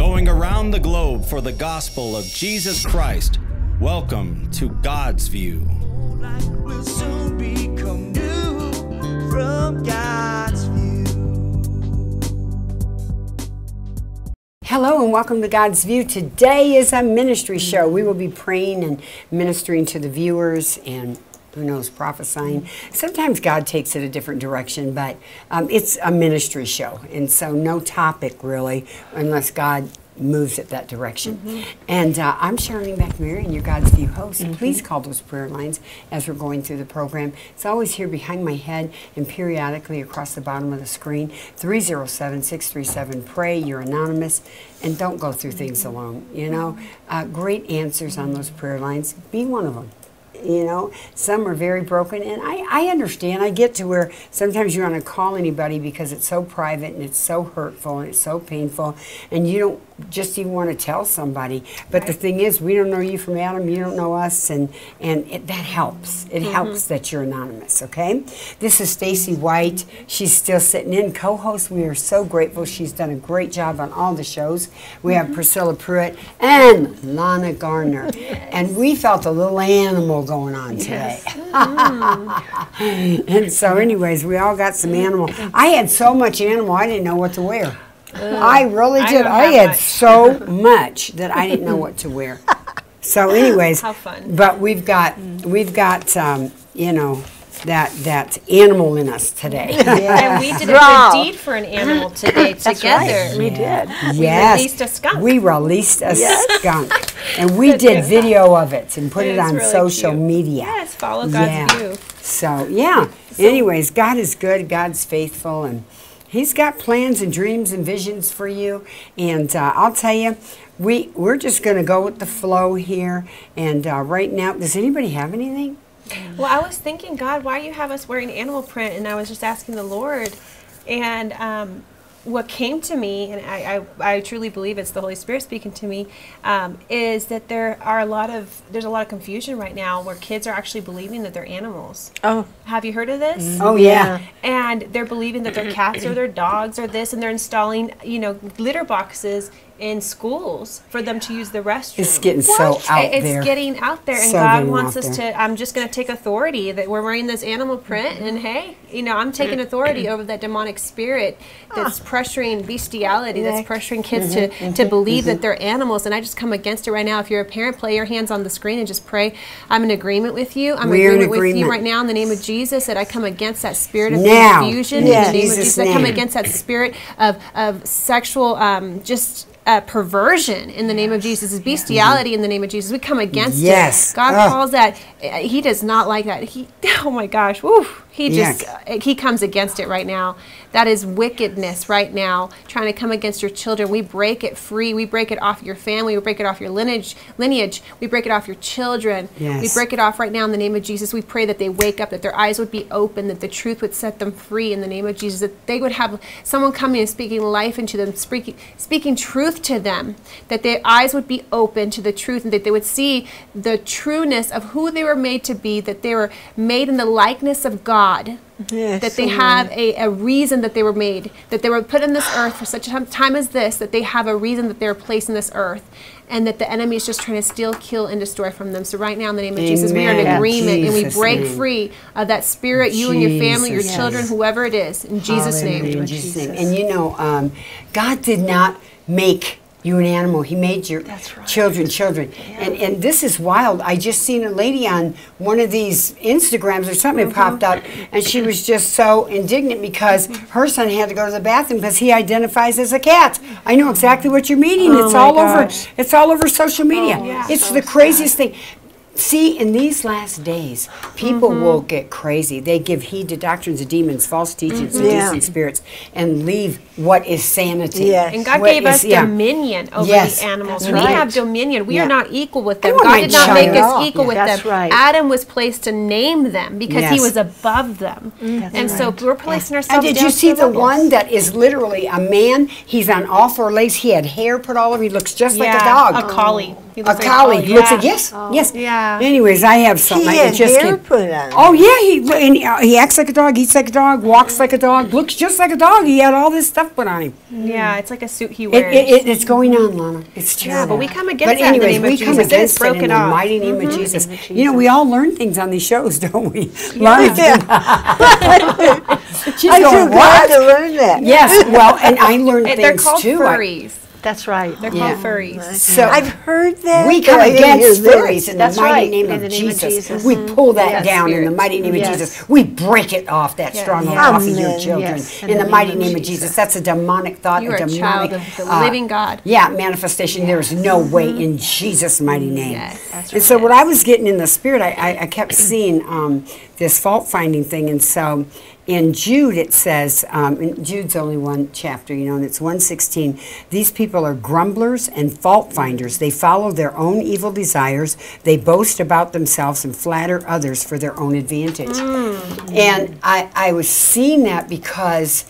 Going around the globe for the gospel of Jesus Christ. Welcome to God's View. God's view. Hello and welcome to God's View. Today is a ministry show. We will be praying and ministering to the viewers and who knows, prophesying. Sometimes God takes it a different direction, but um, it's a ministry show. And so, no topic really, unless God moves it that direction. And uh, I'm Charlene McMurray, and your God's View host. Please call those prayer lines as we're going through the program. It's always here behind my head and periodically across the bottom of the screen. 307 637 Pray. You're anonymous. And don't go through things alone. You know, uh, great answers on those prayer lines. Be one of them you know some are very broken and I, I understand i get to where sometimes you want to call anybody because it's so private and it's so hurtful and it's so painful and you don't just even want to tell somebody. But the thing is we don't know you from adam you don't know us and and it, that helps. It mm-hmm. helps that you're anonymous okay? This is stacy white. She's still sitting in. Co-host we are so grateful. She's done a great job on all the shows. We have mm-hmm. priscilla pruitt and lana garner. And we felt a little animal going on today. And so anyways we all got some animal. I had so much animal i didn't know what to wear. I really did. don't i had much. so much that i didn't know what to wear. So anyways How fun. but we've got we've got um, you know that that animal in us today. And we did a good deed for an animal today together. We did. yes. released a skunk. we released a skunk and we did video of it and put It it, on really social cute. media Yes, follow God's Yeah. view. So, yeah. Anyways, God is good, God's faithful, and He's got plans and dreams and visions for you. And uh, I'll tell you, we, we're just going to go with the flow here. And uh, right now, does anybody have anything? Well, I was thinking, God, why do you have us wearing animal print? And I was just asking the Lord. And um, what came to me, and I, I, I truly believe it's the Holy Spirit speaking to me, um, is that there are a lot of there's a lot of confusion right now where kids are actually believing that they're animals. Oh, Have you heard of this? Oh, yeah. and they're believing that their cats or their dogs or this, and they're installing, you know, litter boxes in schools for them to use the restroom. It's getting so out it's there. It's getting out there, and So God wants us there. to. I'm just going to take authority that we're wearing this animal print, and hey, you know, I'm taking authority over that demonic spirit that's pressuring bestiality, that's pressuring kids Mm-hmm, to to believe that they're animals, and I just come against it right now. If you're a parent, play your hands on the screen and just pray. I'm in agreement with you. I'm We're in in agreement, with you right now in the name of Jesus that I come against that spirit of Now. confusion Yeah. in the name Jesus' of Jesus. I come against that spirit of of sexual um, just. Uh, perversion in the name of Jesus is bestiality in the name of Jesus. We come against Yes. it. God Ugh. calls that. uh, He does not like that. He. Oh my gosh. Woo. He just. Yuck. uh, he comes against it right now. That is wickedness right now, trying to come against your children. We break it free. We break it off your family. We break it off your lineage. Lineage. We break it off your children. We break it off right now in the name of Jesus. We pray that they wake up, that their eyes would be open, that the truth would set them free in the name of Jesus, that they would have someone coming and speaking life into them, speaking, speaking truth to them, that their eyes would be open to the truth, and that they would see the trueness of who they were made to be, that they were made in the likeness of God. Yes, that they amen. have a, a reason that they were made, that they were put in this earth for such a time- time as this, that they have a reason that they're placed in this earth, and that the enemy is just trying to steal, kill, and destroy from them. So right now, in the name of Jesus, we are in Amen. agreement and we break name. free of that spirit, you and your family, your Jesus. children, whoever it is, in Jesus' Hallelujah, name. in Jesus' name. And you know, um, God did not make you an animal. He made your children children. And and this is wild. I just seen a lady on one of these Instagrams or something that popped up, and she was just so indignant because her son had to go to the bathroom because he identifies as a cat. I know exactly what you're meaning. it's all gosh. over. It's all over social media. yeah. It's the craziest thing. See, in these last days, people Mm-hmm. will get crazy. They give heed to doctrines of demons, false teachings, seducing Yeah. spirits, and leave what is sanity. Yes. And God What gave us yeah. dominion over Yes, the animals. that's We right. have dominion. We Yeah. are not equal with them. God did not make us all. equal Yeah. with That's them. right. Adam was placed to name them because he was above them. and so we're placing And ourselves did down you see the levels. one that is literally a man? He's on all four legs. He had hair put all over. He looks just like a dog. a collie. He A looks like collie. He looks yeah. like yes, yes. Yeah. Yeah. Anyways, I have something. He I- it just hair came- put on. Oh yeah, he and uh, he acts like a dog, eats like a dog, walks like a dog, looks just like a dog. He had all this stuff put on him. Yeah, it's like a suit he wears. it, it, it's going on, Lana. It's terrible. Yeah, but we come against But that in the anyways, name of come Jesus. It is broken it in the off. Mm-hmm. mighty name of Jesus. You know, we all learn things on these shows, don't we? Lana's She's I'm so going, glad what? to learn that. Yes, well, and I learned things they're called too. I- furries. That's right. They're Yeah. called furries. so I've heard that. we come against hear furries in the mighty right, name, in of, the name of Jesus. Jesus. We pull that Yes. down in the mighty name Yes. of Jesus. We break it off that Yes. stronghold Yes. off of your children Yes, in, the, mighty name of Jesus. That's a demonic thought. You a are a demonic, child of the uh, living God. Yeah, manifestation. There is no way in Jesus' mighty name. Yes. That's and so what I was getting in the spirit, I, I, I kept seeing um, this fault finding thing, and so. In Jude, it says, um, and Jude's only one chapter, you know, and it's 116. These people are grumblers and fault finders. They follow their own evil desires. They boast about themselves and flatter others for their own advantage. And I, I was seeing that because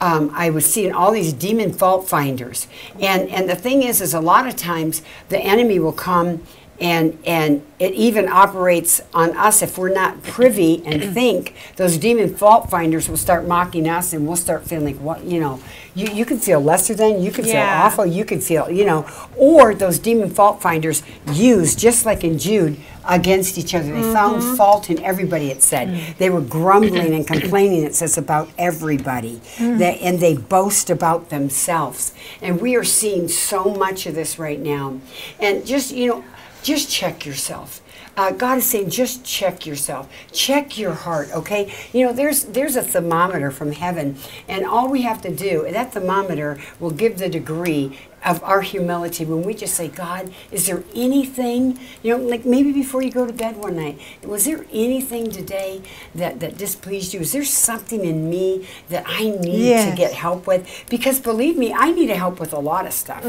um, I was seeing all these demon fault finders. And, and the thing is, is a lot of times the enemy will come and and it even operates on us if we're not privy and think. Those demon fault finders will start mocking us and we'll start feeling like what you know you, you can feel lesser than you can Yeah. feel awful you can feel you know. Or those demon fault finders use just like in jude against each other. They found mm-hmm. fault in everybody it said. Mm. They were grumbling and complaining it says about everybody. Mm. They- and they boast about themselves. And we are seeing so much of this right now. And just you know just check yourself. Uh, God is saying, just check yourself, check your heart. Okay, you know there's there's a thermometer from heaven, and all we have to do that thermometer will give the degree of our humility when we just say, God, is there anything you know, like maybe before you go to bed one night, was there anything today that that displeased you? Is there something in me that I need to get help with? Because believe me, I need to help with a lot of stuff.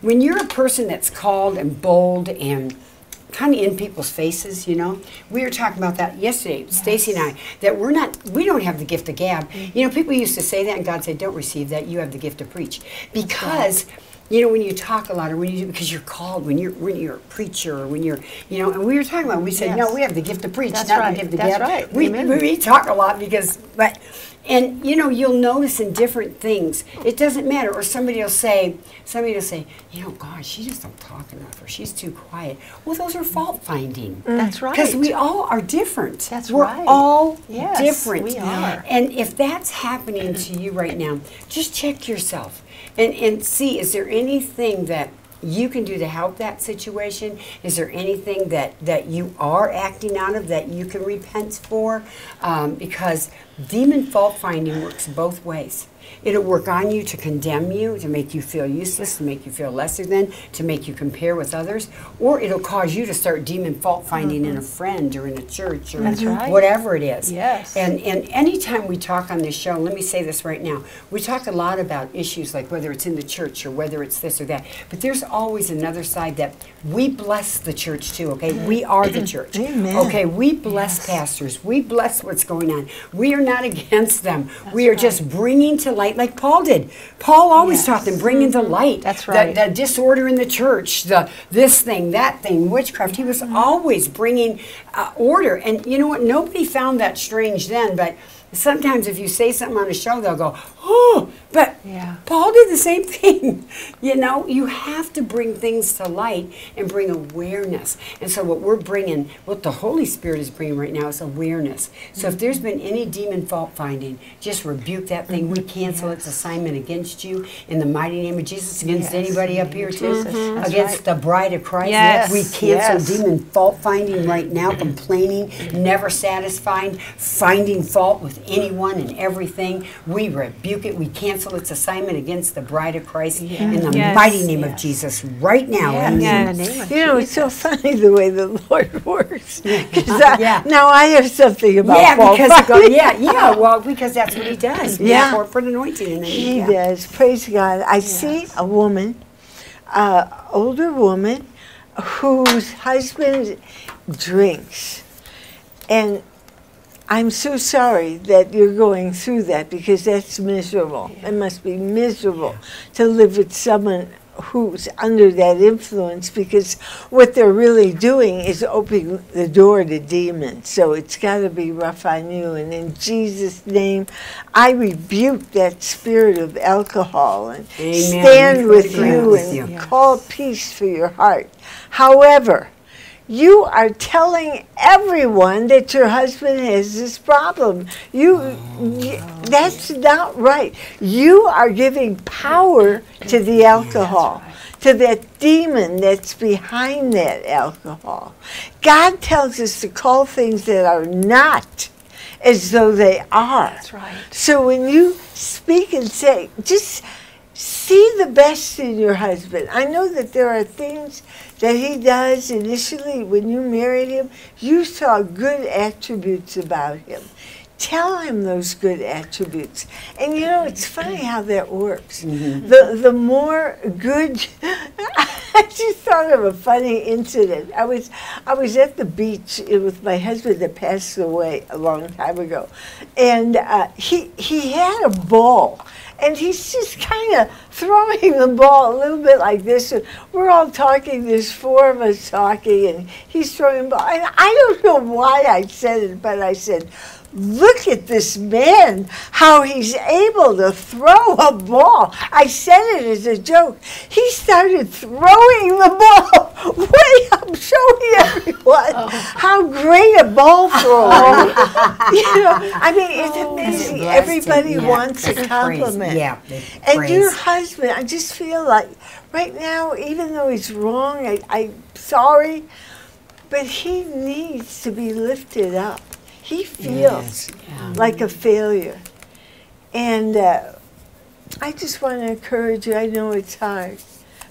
When you're a person that's called and bold and kind of in people's faces, you know. We were talking about that yesterday, Stacy and I, that we're not, we don't have the gift of gab. Mm-hmm. You know, people used to say that, and God said, "Don't receive that. You have the gift to preach," because. You know, when you talk a lot, or when you because you're called, when you're when you're a preacher, or when you're, you know, and we were talking about, we said, no, we have the gift to preach, That's not right. the gift to That's gab. right. We, Amen. we we talk a lot because, but, and you know, you'll notice in different things. It doesn't matter. Or somebody will say, somebody will say, you know, God, she just don't talk enough, or she's too quiet. Well, those are fault finding. Mm. That's right. Because we all are different. That's We're right. all Yes, different. we are. And if that's happening to you right now, just check yourself and, and see is there anything that you can do to help that situation? Is there anything that, that you are acting out of that you can repent for? Um, because demon fault finding works both ways. It'll work on you to condemn you, to make you feel useless, to make you feel lesser than, to make you compare with others, or it'll cause you to start demon fault finding in a mm-hmm. friend or in a church or That's right. whatever it is. Yes. And and anytime we talk on this show, let me say this right now. We talk a lot about issues like whether it's in the church or whether it's this or that. But there's always another side that we bless the church too, okay? We are the church. Amen. Okay, we bless pastors. We bless what's going on. We are not against them. we are just bringing to light like Paul did. Paul always Yes. taught them bringing the light That's right. the, disorder in the church, the this thing, that thing, witchcraft. He was always bringing uh, order. And you know what? Nobody found that strange then, but sometimes if you say something on a show, they'll go, "Oh!" But Yeah. Paul did the same thing. you know, you have to bring things to light and bring awareness. And so what we're bringing, what the Holy Spirit is bringing right now is awareness. So if mm-hmm. there's been any demon fault finding, just rebuke that thing. We mm-hmm. cancel its assignment against you in the mighty name of Jesus, against Yes, anybody up here too. Mm-hmm. That's against right. the bride of Christ. Yes. We cancel Yes. demon fault finding right now, complaining, never satisfied, finding fault with anyone and everything. We rebuke it. We cancel its assignment against the bride of Christ in the Yes. mighty name of Jesus right now. Yes, Amen. in the name of You know, it's so funny the way the Lord works. 'Cause I- Yeah. Now I have something about Yeah, fault because go, yeah, yeah, well, because that's what he does. Yeah. corporate anointing. And then, He yeah. does. Praise God. I see a woman, uh, older woman, whose husband drinks. And I'm so sorry that you're going through that because that's miserable. It must be miserable to live with someone who's under that influence because what they're really doing is opening the door to demons. So it's got to be rough on you. And in Jesus' name, I rebuke that spirit of alcohol and Amen. stand with you with and you. call peace for your heart. However, you are telling everyone that your husband has this problem. You, y- that's not right. You are giving power to the alcohol, to that demon that's behind that alcohol. God tells us to call things that are not as though they are. That's right. So when you speak and say, just see the best in your husband. I know that there are things that he does initially when you married him, you saw good attributes about him. Tell him those good attributes. And you know, it's funny how that works. The the more good I just thought of a funny incident. I was I was at the beach with my husband that passed away a long time ago, and uh, he he had a ball, and he's just kind of throwing the ball a little bit like this. We're all talking. There's four of us talking, and he's throwing the ball. And I don't know why I said it, but I said. Look at this man, how he's able to throw a ball. I said it as a joke. He started throwing the ball way up, showing everyone how great a ball thrower. you know, I mean, it's amazing. Blessed Everybody yeah. wants a compliment. Yeah. And your husband, I just feel like right now, even though he's wrong, I, I'm sorry, but he needs to be lifted up. He feels Yes, yeah. like a failure. And uh, I just want to encourage you. I know it's hard,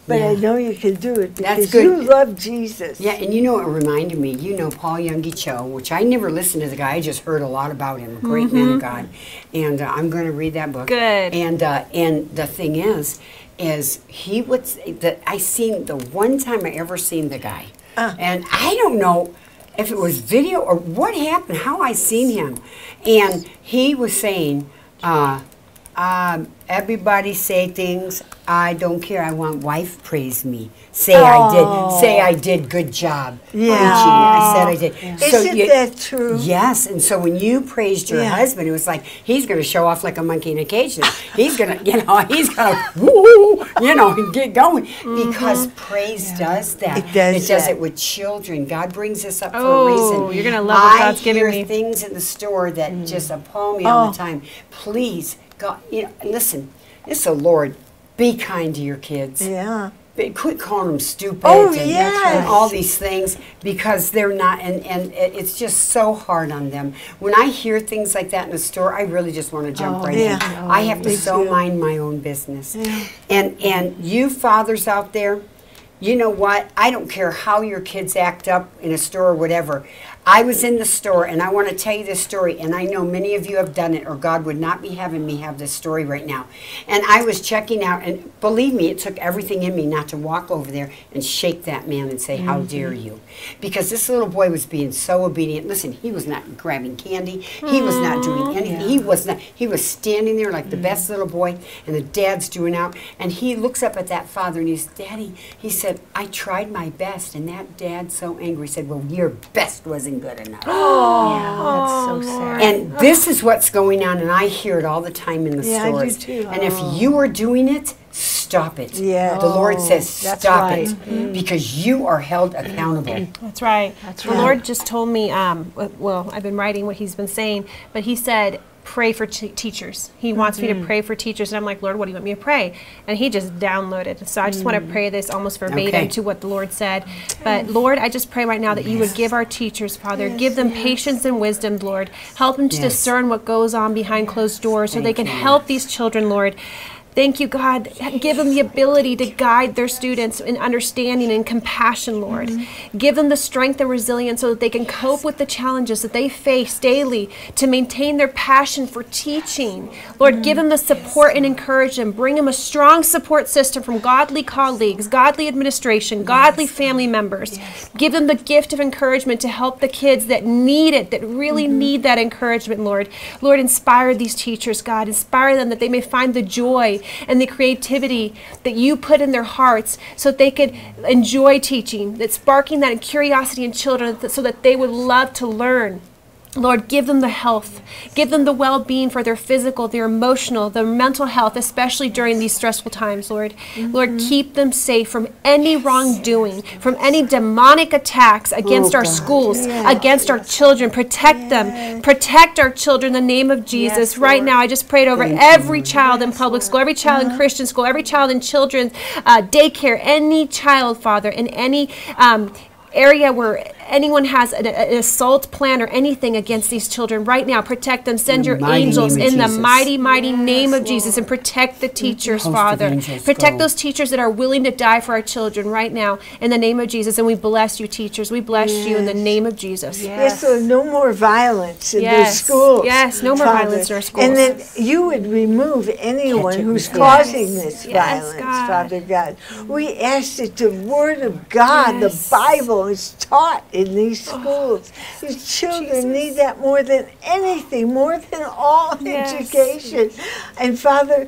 but I know you can do it That's because good. you love Jesus. Yeah, and you know what reminded me? You know Paul Yonggi Cho, which I never listened to the guy. I just heard a lot about him. A great man of God, and uh, I'm going to read that book. Good. And uh, and the thing is, is he would say that I seen the one time I ever seen the guy, and I don't know if it was video or what happened, how I seen him, and he was saying. Uh, um, everybody say things. I don't care. I want wife praise me. Say I did. Say I did good job. Yeah. preaching. I said I did. Isn't you- that true? Yes, and so when you praised your Yeah. husband, it was like he's going to show off like a monkey in a cage. now. He's going to, you know, he's going to, woo, you know, get going because mm-hmm. praise does that. It does It does that. it with children. God brings us up for Oh, a reason. Oh, you're gonna love what God's giving me. things in the store that mm-hmm. just appall me all Oh. the time. Please, God, you know, listen. It's the Lord. Be kind to your kids. Yeah. But quit calling them stupid Oh, and, yes. and all these things because they're not and, and it's just so hard on them when i hear things like that in the store i really just want to jump oh, right yeah. in oh, i have to so too. mind my own business Yeah. and and you fathers out there you know what i don't care how your kids act up in a store or whatever i was in the store and i want to tell you this story and i know many of you have done it or god would not be having me have this story right now. And i was checking out and believe me it took everything in me not to walk over there and shake that man and say how dare mm-hmm. you? Because this little boy was being so obedient. Listen he was not grabbing candy. He was not doing anything. he was not he was standing there like the mm. best little boy and the dad's doing out. And he looks up at that father and he's daddy he said i tried my best. And that dad so angry said well your best wasn't good enough That's so sad. and this is what's going on, and I hear it all the time in the Yeah, I do stores. too. And if you are doing it, stop it. Yeah. The Lord says, stop right. it, because you are held accountable. That's right. That's the right. Lord just told me, um, well, I've been writing what He's been saying, but He said, pray for t- teachers. He wants me to mm-hmm. pray for teachers. And I'm like, Lord, what do you want me to pray? And He just downloaded. So I just want to mm. pray this almost verbatim Okay. to what the Lord said. But Lord, I just pray right now that you would give our teachers, Father, give them patience and wisdom, Lord. Help them to Yes. discern what goes on behind closed doors so they can you, help these children, Lord. Thank you, God. Give them the ability to guide their students in understanding and compassion, Lord. Mm-hmm. Give them the strength and resilience so that they can cope with the challenges that they face daily to maintain their passion for teaching. Lord, give them the mm-hmm. support and encourage them. Bring them a strong support system from godly colleagues, godly administration, godly family members. Give them the gift of encouragement to help the kids that need it, that really mm-hmm. need that encouragement, Lord. Lord, inspire these teachers, God. Inspire them that they may find the joy and the creativity that you put in their hearts so that they could enjoy teaching, that sparking that curiosity in children so that they would love to learn. Lord, give them the health, give them the well being for their physical, their emotional, their mental health, especially during these stressful times, Lord. Lord, keep them safe from any wrongdoing, from any demonic attacks against Oh, our God. schools, against our children. Protect them, protect our children in the name of Jesus. right now, I just prayed over Thank every Lord. child in public school, every child in Christian school, every child in children's uh, daycare, any child, Father, in any. Um, area where anyone has an, an assault plan or anything against these children right now protect them send the your angels name of in the Jesus. mighty mighty name of jesus and protect the teachers Host father angels protect go. those teachers that are willing to die for our children right now in the name of jesus and we bless you teachers we bless you in the name of jesus Yes, Lord, no more violence in their Yes, schools. yes, no more Father. violence in our schools. And schools. that you would remove anyone it who's with causing this yes, violence, God. Father God. We ask that the Word of God, Yes. the Bible, is taught in these oh, schools. These children need that more than anything, more than all Yes. education. And Father,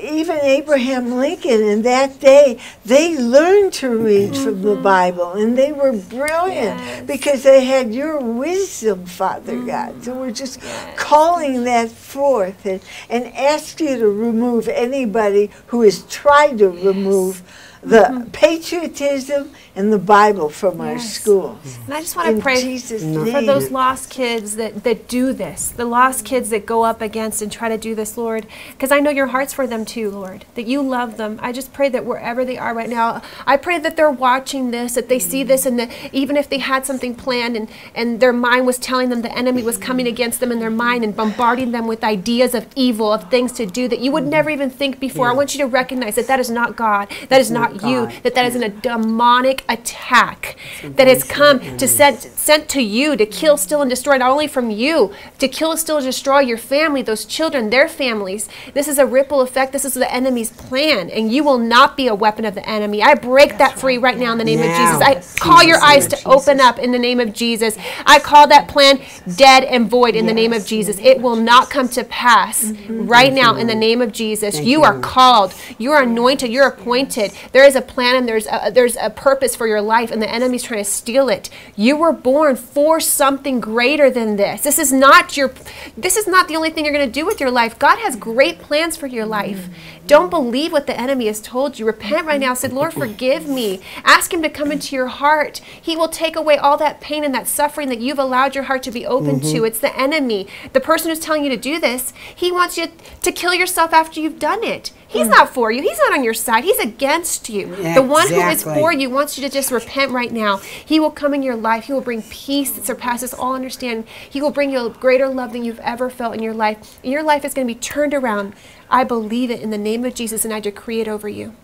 even Abraham Lincoln in that day, they learned to read mm-hmm. from the Bible and they were brilliant Yes. because they had your wisdom, Father mm-hmm. God. So we're just calling that forth and, and ask you to remove anybody who has tried to remove the mm-hmm. patriotism and the Bible from our Yes. schools. and i just want to pray Jesus' for those lost kids that, that do this, the lost kids that go up against and try to do this, Lord, because I know your heart's for them too, Lord, that you love them. I just pray that wherever they are right now, I pray that they're watching this, that they see this, and that even if they had something planned and, and their mind was telling them the enemy was coming against them in their mind and bombarding them with ideas of evil, of things to do that you would never even think before. I want you to recognize that that is not God, that is not, you, that that is a demonic attack that has come to sent sent to you to kill, steal, and destroy. Not only from you to kill, steal, and destroy your family, those children, their families. This is a ripple effect. This is the enemy's plan, and you will not be a weapon of the enemy. I break that free right now in the name of Jesus. I call your eyes to open up in the name of Jesus. I call that plan dead and void in the name of Jesus. It will not come to pass right now in the name of Jesus. You you, are called. You are anointed. You're appointed. There is a plan and there's a, there's a purpose for your life, and the enemy's trying to steal it. You were born for something greater than this. This is not your. This is not the only thing you're going to do with your life. God has great plans for your life. Don't believe what the enemy has told you. Repent right now. Say, Lord, forgive me. Ask Him to come into your heart. He will take away all that pain and that suffering that you've allowed your heart to be open to. Mm-hmm. It's the enemy, the person who's telling you to do this. He wants you to kill yourself after you've done it. He's not for you. He's not on your side. He's against you. Yeah, the one who is for you wants you to just repent right now. He will come in your life. He will bring peace that surpasses all understanding. He will bring you a greater love than you've ever felt in your life. And your life is going to be turned around. I believe it in the name of Jesus, and I decree it over you.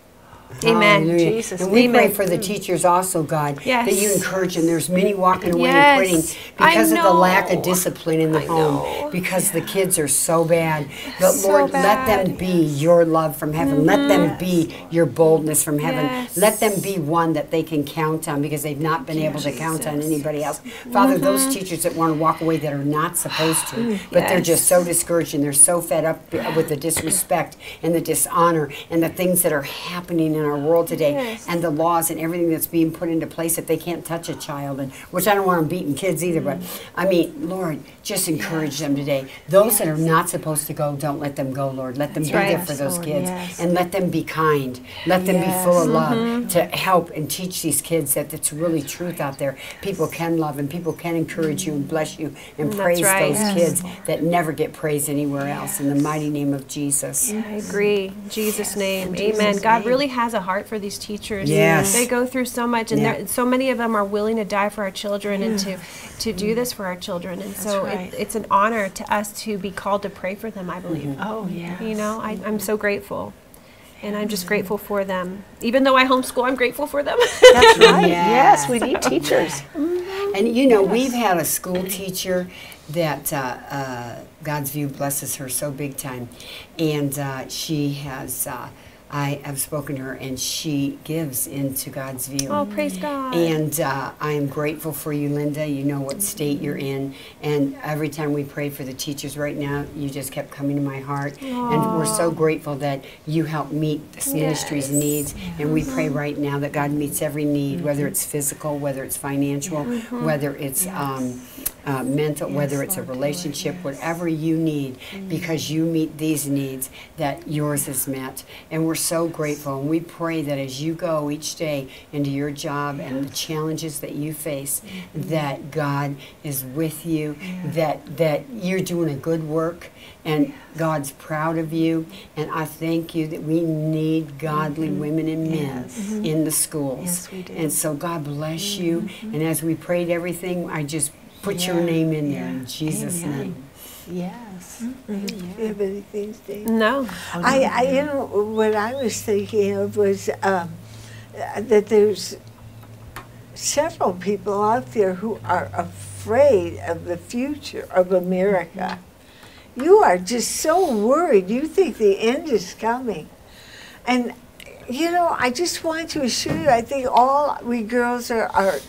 Amen. Hallelujah. Jesus' And we name. pray for the teachers also, God, that you encourage them. There's many walking away Yes. and quitting because of the lack of discipline in the I home, know. because the kids are so bad. But So Lord, let bad. Mm-hmm. them be your love from heaven. Let them be your boldness from heaven. Yes. Let them be one that they can count on because they've not been able to count on anybody else. Father, those teachers that want to walk away that are not supposed to, but they're Mm. Just so discouraged and they're so fed up with the disrespect and the dishonor and the things that are happening in our world today Yes. and the laws and everything that's being put into place that they can't touch a child and which I don't want them beating kids either but I mean Lord just encourage them today those that are not supposed to go don't let them go Lord let them be right. there for those Lord, kids yes. and let them be kind let them be full of love mm-hmm. to help and teach these kids that it's really truth out there people can love and people can encourage you and bless you and That's praise right. those Yes. kids that never get praised anywhere else in the mighty name of Jesus I agree. In Jesus' name. Amen. God really has a heart for these teachers. Yes. They go through so much, and Yeah. so many of them are willing to die for our children and to, to do this for our children. And so right. it, it's an honor to us to be called to pray for them, I believe. Oh, yeah. You know, I, I'm so grateful. And I'm just grateful for them. Even though I homeschool, I'm grateful for them. That's right. Yes. Yes, we need teachers. And you know, we've had a school teacher that uh, uh, God's View blesses her so big time, and uh, she has uh, I have spoken to her, and she gives into God's view. Oh, praise God. And uh, I am grateful for you, Linda. You know what state you're in. And every time we pray for the teachers right now, you just kept coming to my heart. And we're so grateful that you help meet this ministry's needs. And we pray right now that God meets every need, whether it's physical, whether it's financial, whether it's um, uh, mental, whether it's a relationship, whatever you need, mm. because you meet these needs, that yours is met. And we're so grateful. And we pray that as you go each day into your job and the challenges that you face, mm-hmm. that God is with you, that, that you're doing a good work, and God's proud of you. And I thank you that we need godly mm-hmm. women and men in the schools. Yes, we do. And so God bless you. Mm-hmm. And as we prayed everything, I just put your name in there in Jesus' Amen. name. Yes. Do you have anything, Dave? No. I, I, you know, what I was thinking of was um, uh, that there's several people out there who are afraid of the future of America. You are just so worried. You think the end is coming. And, you know, I just want to assure you, I think all we girls are, are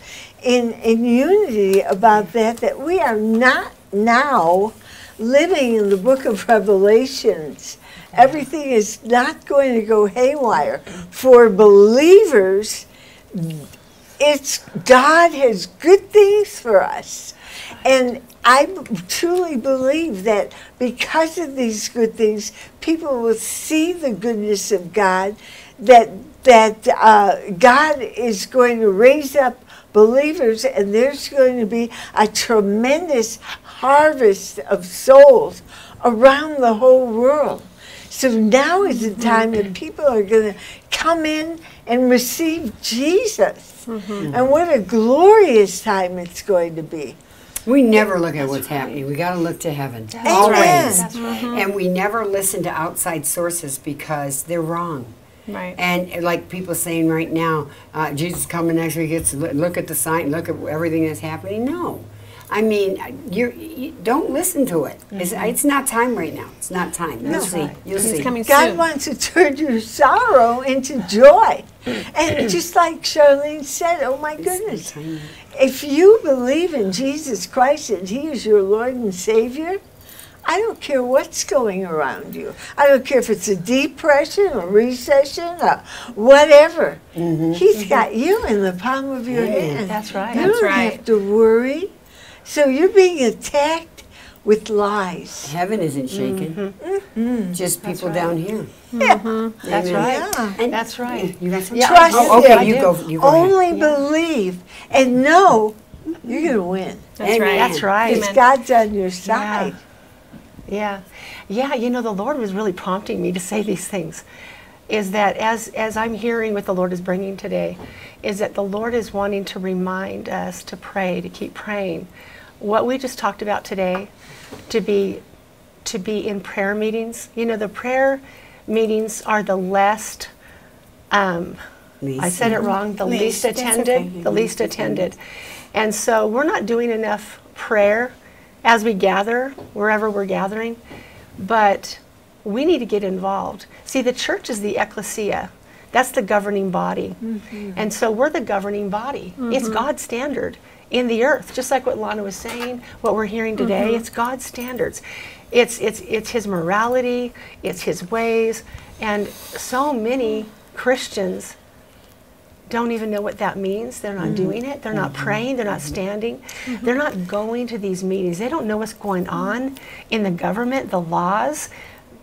in, in unity about that, that we are not now living in the book of Revelations. Everything is not going to go haywire. For believers, it's God has good things for us. And I truly believe that because of these good things, people will see the goodness of God, that, that uh, God is going to raise up believers, and there's going to be a tremendous harvest of souls around the whole world. So now is the time that mm-hmm. people are going to come in and receive Jesus. Mm-hmm. And what a glorious time it's going to be. We never look at what's happening. We got to look to heaven. Amen. Always. That's right. And we never listen to outside sources because they're wrong. Right. And like people saying right now, uh, Jesus coming next week. It's look at the sign, look at everything that's happening. No, I mean you're, you don't listen to it. It's, it's not time right now. It's not time. You'll see. You'll He's see. coming God soon. wants to turn your sorrow into joy. And just like Charlene said, oh my goodness, if you believe in Jesus Christ and He is your Lord and Savior, I don't care what's going around you. I don't care if it's a depression, a recession, or whatever. Mm-hmm. He's mm-hmm. got you in the palm of your Amen. hand. That's right. You That's don't right. have to worry. So you're being attacked with lies. Heaven isn't shaken. Mm-hmm. Just people right. down here. Yeah. That's Amen. right. Yeah. And- That's right. You got something? Yeah, Trust Oh, Him. okay, you go. You go ahead. Only believe and know you're going to win. That's Amen. right. That's right. Because God's on your side. Yeah. Yeah, Yeah, you know, the Lord was really prompting me to say these things. Is that as, as I'm hearing what the Lord is bringing today, is that the Lord is wanting to remind us to pray, to keep praying. What we just talked about today, to be to be in prayer meetings. You know, the prayer meetings are the less um, I said it wrong, the least, Least, attended, okay. the least attended. And so we're not doing enough prayer as we gather, wherever we're gathering, but we need to get involved. See, the church is the ecclesia. That's the governing body. Mm-hmm. And so we're the governing body. It's mm-hmm. God's standard in the earth, just like what Lana was saying, what we're hearing today, mm-hmm. it's God's standards. It's, it's, it's His morality, it's His ways, and so many Christians don't even know what that means. They're not mm-hmm. doing it. They're not mm-hmm. praying. They're not mm-hmm. standing. They're not going to these meetings. They don't know what's going on in the government, the laws.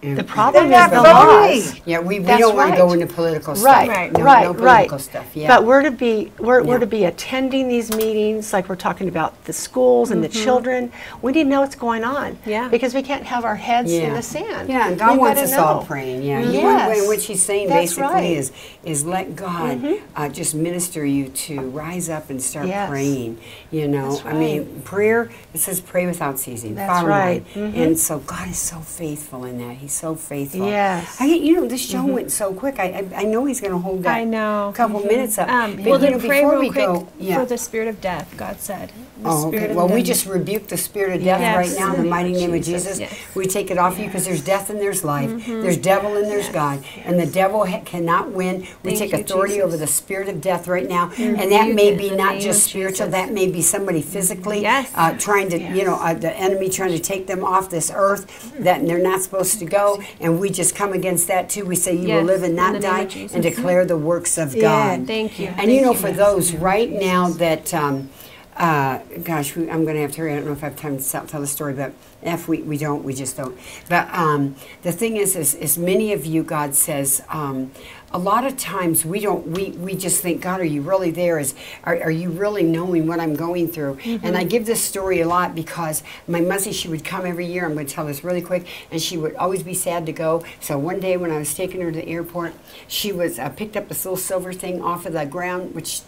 The problem They're is the not laws. Yeah, we, we That's don't want to go right. into political stuff. Right, Right. No, right, no right. political stuff. Yeah. But we're to be we're, we're to be attending these meetings, like we're talking about the schools and the children. We need to know what's going on. Yeah. Because we can't have our heads in Yeah. the sand. Yeah, and God We've wants gotta us all know. praying. Yeah, Yes. You want- what, what she's saying That's basically right. Mm-hmm. is is let God uh, just minister you to rise up and start Yes. praying. You know, That's I mean, prayer. It says pray without ceasing. That's bottom right. Mm-hmm. line. And so God is so faithful in that. He's He's so faithful. Yes. I, you know, this show went so quick. I, I, I know he's going to hold that I know. couple minutes up. Um, But, well, you then know, pray real quick go, yeah. for the spirit of death. God said. The Oh, spirit okay. of Well, we just rebuke the spirit of death Yes. right now in the mighty name of Jesus. Yes. We take it off you because there's death and there's life. There's devil and there's God. And the devil ha- cannot win. We Thank take authority Jesus. over the spirit of death right now. And that may be not just spiritual, Jesus. that may be somebody physically Yes. uh, trying to, you know, uh, the enemy trying to take them off this earth that they're not supposed to go. And we just come against that too. We say, You will live and not die of Jesus. and declare the works of Yeah, God. thank you. And Thank you know, you. for those right now that, um, uh, gosh, we, I'm going to have to hurry. I don't know if I have time to tell, tell the story, but if we, we don't, we just don't. But um, the thing is, is, is many of you, God says, um, a lot of times we don't, we, we just think, God, are you really there? Is, are, are you really knowing what I'm going through? And I give this story a lot because my muzzy, she would come every year. I'm going to tell this really quick. And she would always be sad to go. So one day when I was taking her to the airport, she was uh, picked up this little silver thing off of the ground, which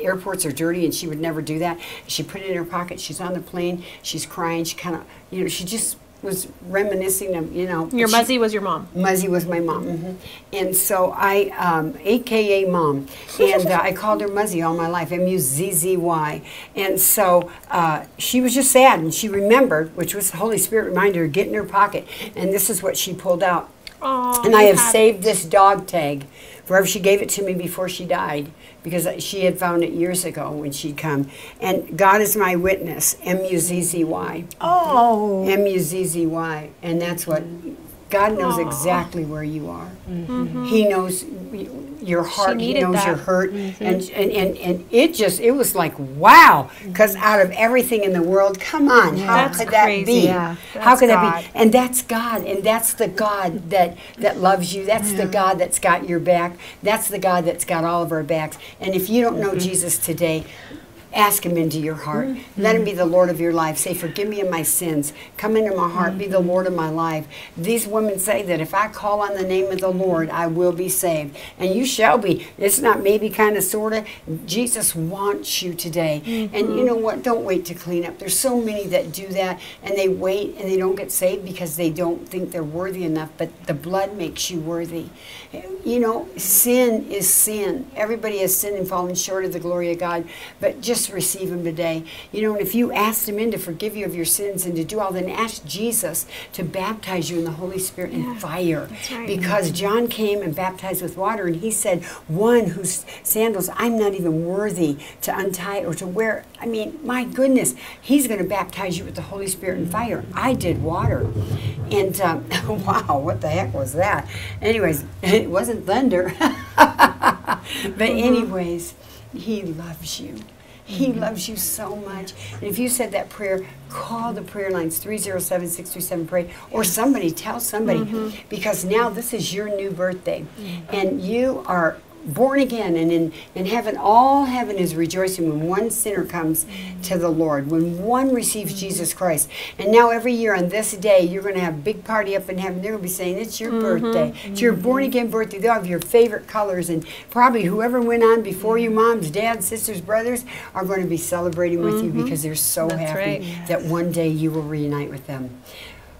airports are dirty and she would never do that. She put it in her pocket. She's on the plane. She's crying. She kind of, you know, she just was reminiscing of, you know. Your she- Muzzy was your mom. Muzzy was my mom. hmm And so I, um, AKA mom, and uh, I called her Muzzy all my life, M U Z Z Y. And so uh, she was just sad, and she remembered, which was the Holy Spirit reminded her, get in her pocket. And this is what she pulled out. Aw, and I have have saved this dog tag forever. She gave it to me before she died because she had found it years ago when she'd come. And God is my witness, M U Z Z Y. Oh, M U Z Z Y, and that's what God knows exactly where you are. Mm-hmm. He knows your heart. He knows your that. hurt, mm-hmm. and, and and and it just it was like wow, because mm-hmm. out of everything in the world, come on, how That's could that be? Yeah. How could that be? And that's God, and that's the God that that loves you. That's the God that's got your back. That's the God that's got all of our backs. And if you don't know Jesus today. Ask him into your heart. Mm-hmm. Let him be the Lord of your life. Say, Forgive me of my sins. Come into my heart. Be the mm-hmm. Lord of my life. These women say that if I call on the name of the Lord, I will be saved. And you shall be. It's not maybe, kind of, sort of. Jesus wants you today. And you mm-hmm. know what? Don't wait to clean up. There's so many that do that and they wait and they don't get saved because they don't think they're worthy enough. But the blood makes you worthy. You know, sin is sin. Everybody has sinned and fallen short of the glory of God. But just receive Him today. You know, and if you asked Him in to forgive you of your sins and to do all, then ask Jesus to baptize you in the Holy Spirit and fire. right. Because John came and baptized with water, and he said, One whose sandals I'm not even worthy to untie or to wear. I mean, my goodness, He's going to baptize you with the Holy Spirit and fire. I did water. And um, wow, what the heck was that? Anyways, it wasn't thunder. but, mm-hmm. anyways, He loves you. He mm-hmm. loves you so much. And if you said that prayer, call the prayer lines 307 637 pray or somebody tell somebody mm-hmm. because now this is your new birthday and you are born again and in, in heaven all heaven is rejoicing when one sinner comes to the lord when one receives jesus christ. And now every year on this day you're going to have a big party up in heaven. They're going to be saying it's your mm-hmm. birthday. It's your born again birthday. They'll have your favorite colors and probably whoever went on before you moms dads sisters brothers are going to be celebrating with you mm-hmm. because they're so That's happy right. that one day you will reunite with them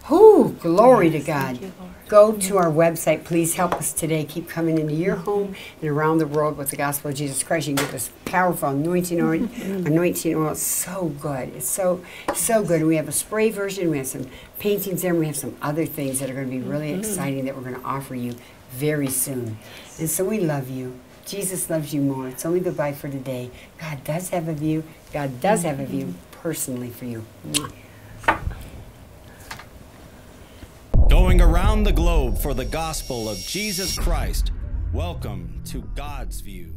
Whew, glory to God. Go to our website. Please help us today. Keep coming into your home and around the world with the gospel of Jesus Christ. You can get this powerful anointing oil. anointing oil. It's so good. It's so so good. We have a spray version. We have some paintings there. And we have some other things that are going to be really exciting that we're going to offer you very soon. And so we love you. Jesus loves you more. It's only goodbye for today. God does have a view. God does have a view personally for you. Going around the globe for the gospel of Jesus Christ. Welcome to God's View.